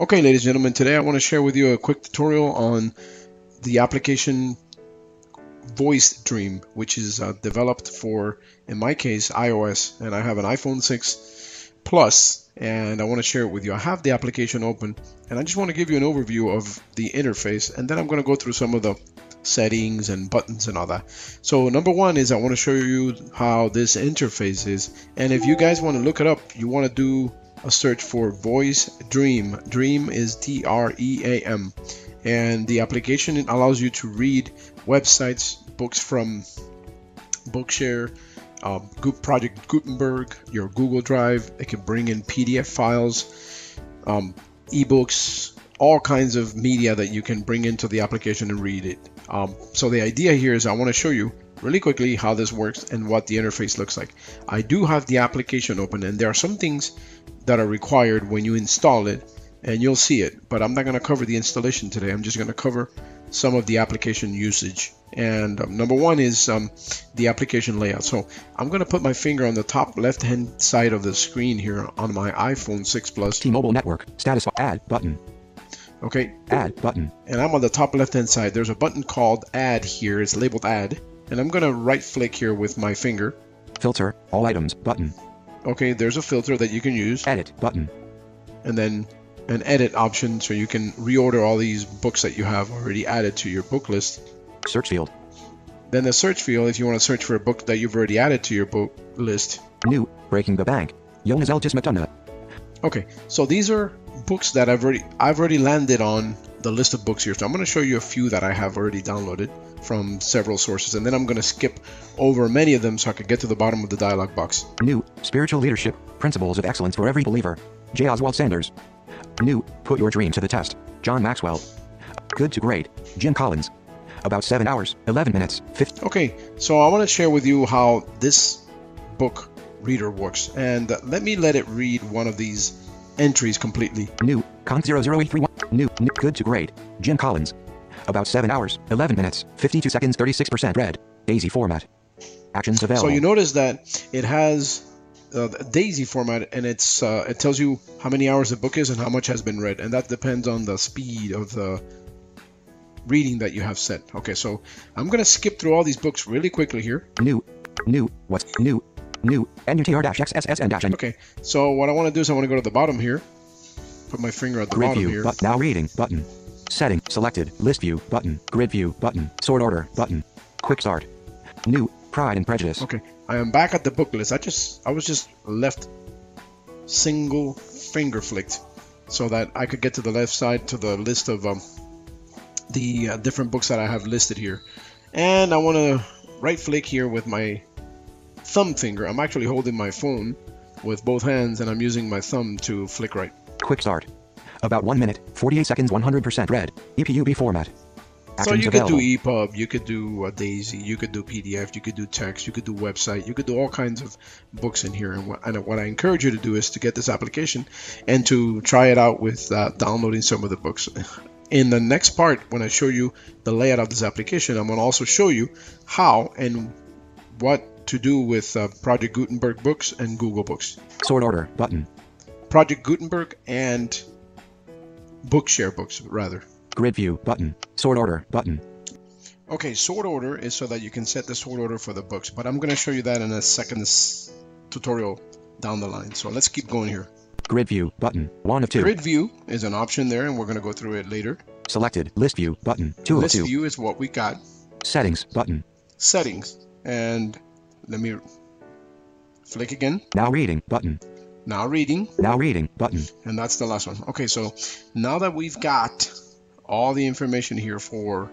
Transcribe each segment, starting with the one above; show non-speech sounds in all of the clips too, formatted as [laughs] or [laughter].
Okay, ladies and gentlemen, today I want to share with you a quick tutorial on the application Voice Dream, which is uh, developed for, in my case, iOS, and I have an iPhone 6 Plus, and I want to share it with you. I have the application open, and I just want to give you an overview of the interface, and then I'm going to go through some of the settings and buttons and all that. So number one is I want to show you how this interface is, and if you guys want to look it up, you want to do search for Voice Dream. Dream is D R E A M. And the application allows you to read websites, books from Bookshare, um, Project Gutenberg, your Google Drive. It can bring in PDF files, um, ebooks, all kinds of media that you can bring into the application and read it. Um, so the idea here is I want to show you really quickly how this works and what the interface looks like. I do have the application open and there are some things that are required when you install it and you'll see it. But I'm not going to cover the installation today. I'm just going to cover some of the application usage. And um, number one is um, the application layout. So I'm going to put my finger on the top left hand side of the screen here on my iPhone 6 Plus. T-Mobile network. Status add button. Okay. Add button. And I'm on the top left hand side. There's a button called add here. It's labeled add and I'm going to right click here with my finger. Filter, all items, button. Okay, there's a filter that you can use. Edit, button. And then an edit option so you can reorder all these books that you have already added to your book list. Search field. Then the search field if you want to search for a book that you've already added to your book list. New, Breaking the Bank, Jonas Elgis McDonough. Okay, so these are books that I've already I've already landed on the list of books here. So I'm going to show you a few that I have already downloaded from several sources, and then I'm going to skip over many of them so I can get to the bottom of the dialog box. New Spiritual Leadership Principles of Excellence for Every Believer. J. Oswald Sanders. New Put Your Dream to the Test. John Maxwell. Good to Great. Jim Collins. About 7 hours, 11 minutes, 50. Okay, so I want to share with you how this book reader works, and let me let it read one of these entries completely. New, Conk 00831. New, new, good to great. Jim Collins. About 7 hours, 11 minutes, 52 seconds, 36% read. Daisy format. Actions available. So you notice that it has uh, Daisy format and it's uh, it tells you how many hours the book is and how much has been read and that depends on the speed of the reading that you have set. Okay, so I'm gonna skip through all these books really quickly here. New, new, what's new, new, NUTR-XSSN- Okay, so what I want to do is I want to go to the bottom here, put my finger at the Grid bottom view, here. but now reading, button. Setting, selected, list view, button. Grid view, button. Sort order, button. Quick start. New, Pride and Prejudice. Okay, I am back at the book list. I just, I was just left single finger flicked so that I could get to the left side to the list of um, the uh, different books that I have listed here. And I want to right flick here with my thumb finger. I'm actually holding my phone with both hands and I'm using my thumb to flick right. Quick start. About 1 minute, 48 seconds, 100% read. EPUB format. Actions So you available. could do EPUB, you could do uh, Daisy, you could do PDF, you could do text, you could do website, you could do all kinds of books in here. And what, and what I encourage you to do is to get this application and to try it out with uh, downloading some of the books. [laughs] In the next part, when I show you the layout of this application, I'm going to also show you how and what to do with uh, Project Gutenberg books and Google Books. Sort order, button. Project Gutenberg and Bookshare books, rather. Grid view, button. Sort order, button. Okay, sort order is so that you can set the sort order for the books, but I'm going to show you that in a second tutorial down the line. So let's keep going here. Grid view, button. 1 of 2. Grid view is an option there, and we're going to go through it later. Selected, list view, button. 2 List of 2. List view is what we got. Settings, button. Settings, and let me flick again. Now reading, button. Now reading, Now reading, button. and that's the last one. Okay, so now that we've got all the information here for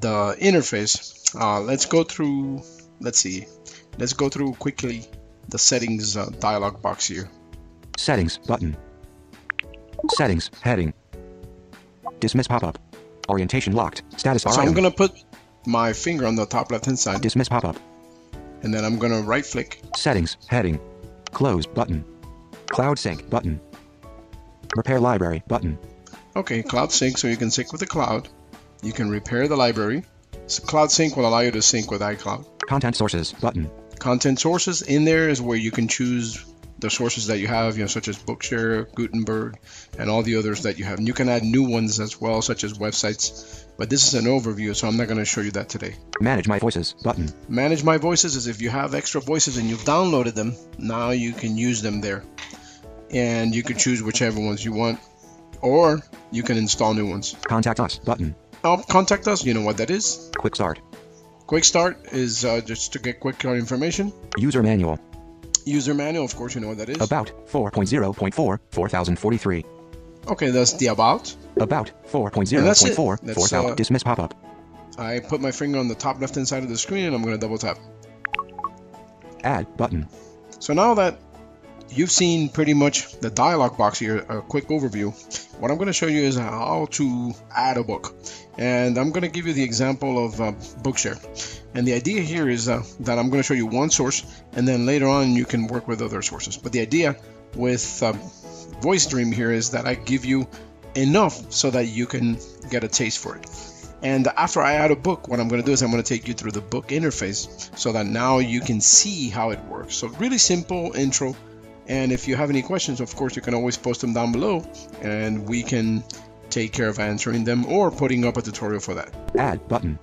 the interface, uh, let's go through, let's see, let's go through quickly the settings uh, dialog box here. Settings, button. Settings, heading. Dismiss pop-up. Orientation locked. Status bar So I'm gonna put my finger on the top left hand side, Dismiss pop-up. and then I'm gonna right flick. Settings, heading. Close, button. Cloud sync, button. Repair library, button. Okay, Cloud Sync, so you can sync with the cloud. You can repair the library. So cloud Sync will allow you to sync with iCloud. Content sources, button. Content sources in there is where you can choose the sources that you have, you know, such as Bookshare, Gutenberg, and all the others that you have. And you can add new ones as well, such as websites. But this is an overview, so I'm not going to show you that today. Manage my voices button. Manage my voices is if you have extra voices and you've downloaded them, now you can use them there. And you can choose whichever ones you want, or you can install new ones. Contact us button. Oh, contact us, you know what that is. Quick start. Quick start is uh, just to get quick start information. User manual. User manual, of course, you know what that is. About 4.0.4 4043. Okay, that's the about. About And that's it. 4.0.4 That's, 4000. uh, Dismiss pop up. I put my finger on the top left hand side of the screen and I'm going to double tap. Add button. So now that you've seen pretty much the dialog box here, a quick overview, what I'm going to show you is how to add a book. And I'm going to give you the example of uh, Bookshare. And the idea here is uh, that I'm going to show you one source and then later on you can work with other sources. But the idea with uh, Voice Dream here is that I give you enough so that you can get a taste for it. And after I add a book, what I'm going to do is I'm going to take you through the book interface so that now you can see how it works. So really simple intro. And if you have any questions, of course, you can always post them down below and we can take care of answering them or putting up a tutorial for that. Add button.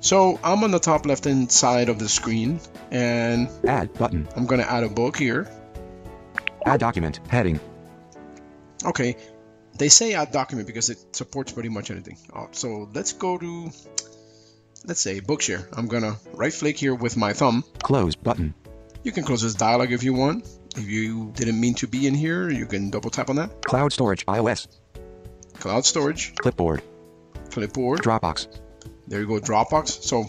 So I'm on the top left hand side of the screen and Add button. I'm going to add a book here. Add document. Heading. Okay, they say add document because it supports pretty much anything. Uh, so let's go to, let's say Bookshare. I'm gonna right click here with my thumb. Close button. You can close this dialog if you want. If you didn't mean to be in here, you can double tap on that. Cloud storage. iOS. Cloud storage, Clipboard. clipboard. Dropbox. There you go, Dropbox. So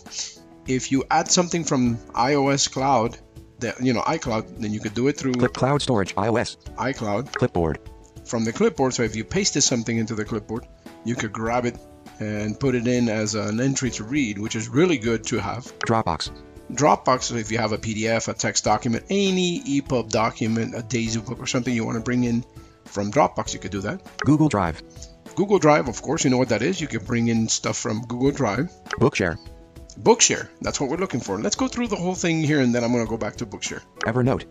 if you add something from iOS Cloud, that you know iCloud, then you could do it through Clip cloud storage. iOS. iCloud Clipboard. from the clipboard. So if you pasted something into the clipboard, you could grab it and put it in as an entry to read, which is really good to have. Dropbox. Dropbox, if you have a PDF, a text document, any EPUB document, a Daisy book, or something you want to bring in from Dropbox, you could do that. Google Drive. Google Drive, of course, you know what that is. You can bring in stuff from Google Drive. Bookshare. Bookshare, that's what we're looking for. Let's go through the whole thing here and then I'm going to go back to Bookshare. Evernote.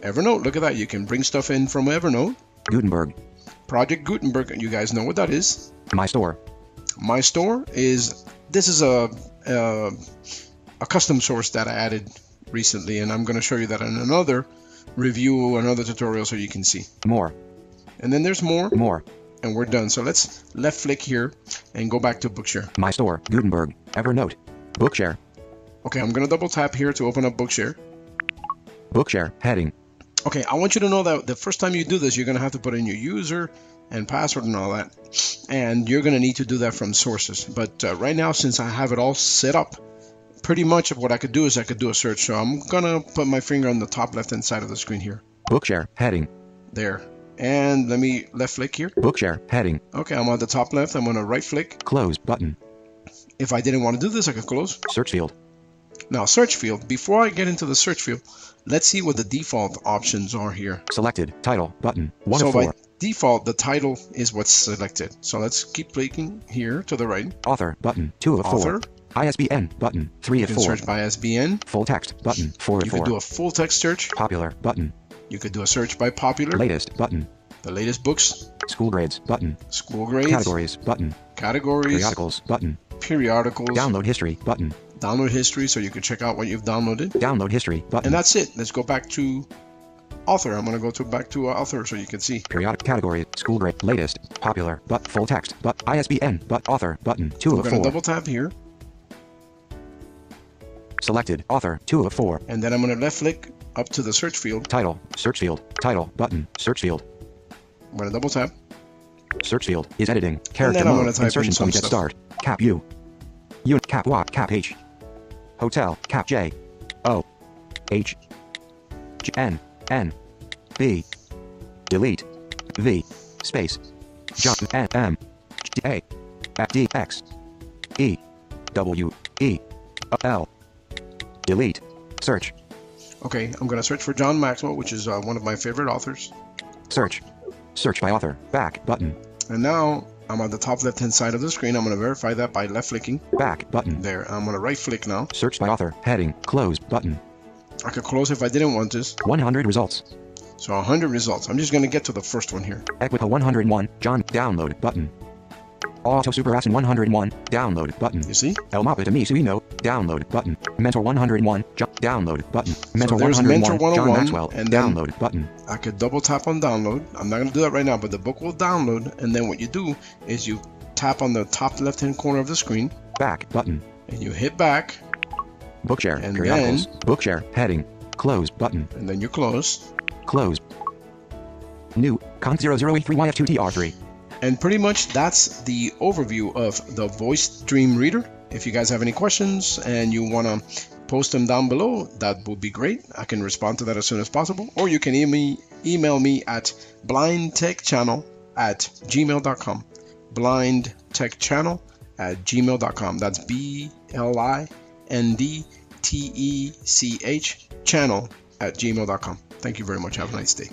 Evernote, look at that. You can bring stuff in from Evernote. Gutenberg. Project Gutenberg, you guys know what that is. My store. My store is this is a a, a custom source that I added recently, and I'm going to show you that in another review, another tutorial, so you can see. More. And then there's more, More. and we're done. So let's left click here and go back to Bookshare. My store. Gutenberg. Evernote. Bookshare. Okay, I'm going to double tap here to open up Bookshare. Bookshare. Heading. Okay, I want you to know that the first time you do this, you're going to have to put in your user and password and all that. And you're going to need to do that from sources. But uh, right now, since I have it all set up, pretty much of what I could do is I could do a search. So I'm going to put my finger on the top left hand side of the screen here. Bookshare. Heading. There. And let me left click here. Bookshare. Heading. Okay, I'm on the top left. I'm going to right click. Close button. If I didn't want to do this, I could close. Search field. Now, search field. Before I get into the search field, let's see what the default options are here. Selected. Title. Button. 1 so of 4. by default, the title is what's selected. So let's keep clicking here to the right. Author. Button. 2 of 4. Author. ISBN. Button. 3 You of can 4. search by SBN. Full text. Button. 4 of You 4. could do a full text search. Popular. Button. You could do a search by popular, Latest. Button. the latest books, School grades. Button. school grades, Categories. Button. categories, Periodicals. Button. periodicals, Download history. Button. download history so you can check out what you've downloaded. Download history. Button. And that's it. Let's go back to author. I'm going to go to back to uh, author so you can see. Periodic category. School grade. Latest. Popular. But full text. But ISBN. But author. Button. 2 We're of 4. double tap here Selected. Author. 2 of 4. and then I'm going to left click up to the search field. Title. Search field. Title. Button. Search field. I'm going to double tap. Search field is editing. Character then I'm mode. Insertion point at start. Cap U. Unit cap Y. Cap H. Hotel. Cap J. O. H. G. N. N. B. Delete. V. Space. John. N. M. G. A. F. D. X. E. W. E. L. Delete. Search. Okay, I'm going to search for John Maxwell, which is uh, one of my favorite authors. Search. Search by author. Back button. And now I'm on the top left hand side of the screen. I'm going to verify that by left clicking. Back button. There. I'm going to right click now. Search by author. Heading. Close button. I could close if I didn't want this. 100 results. So 100 results. I'm just going to get to the first one here. Equipa 101, John, download button. Auto Super Asin 101, download button. You see? El Mapa de Misuino, download button. Mentor 101, John, download button. Mentor there's 101, Mentor John 101, Maxwell, and download button. I could double tap on download. I'm not going to do that right now, but the book will download. And then what you do is you tap on the top left hand corner of the screen Back button. and you hit back Bookshare, And periodicals. Bookshare, heading. Close button. and then you close. Close. New, Con 0083YF2TR3. And pretty much that's the overview of the Voice Dream Reader. If you guys have any questions and you want to post them down below, that would be great. I can respond to that as soon as possible. Or you can email, email me at blindtechchannel at gmail.com. Blindtechchannel at gmail.com. That's B L I N D T E C H channel at gmail.com. Thank you very much. Have a nice day.